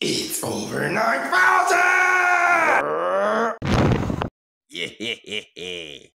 It's over 9,000! Yeah.